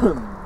Hmm.